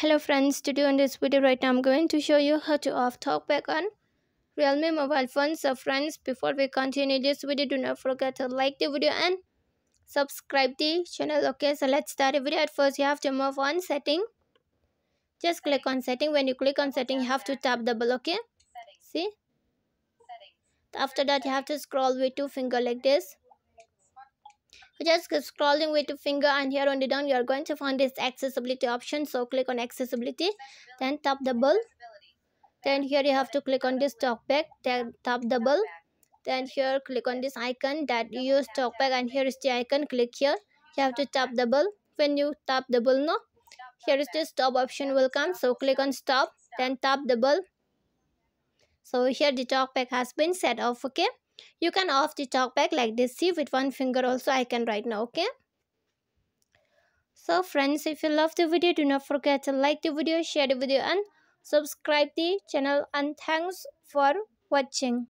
hello friends. Today on this video right now i'm going to show you how to off talkback on realme mobile phone so friends before we continue this video do not forget to like the video and subscribe the channel okay? So let's start the video. At first you have to move on setting. Just click on setting. When you click on setting you have to tap double okay? See? After that you have to scroll with two finger like this just scrolling with your finger and here on the down you are going to find this accessibility option. So click on accessibility then tap double then here you have to click on this talkback then tap double then here click on this icon that you use talkback and here is the icon click here. You have to tap double when you tap double no? Here is the stop option will come. So click on stop then tap double so here the talkback has been set off okay you can off the talkback like this. See with one finger also i can right now okay? So friends if you love the video do not forget to like the video share the video and subscribe the channel. And thanks for watching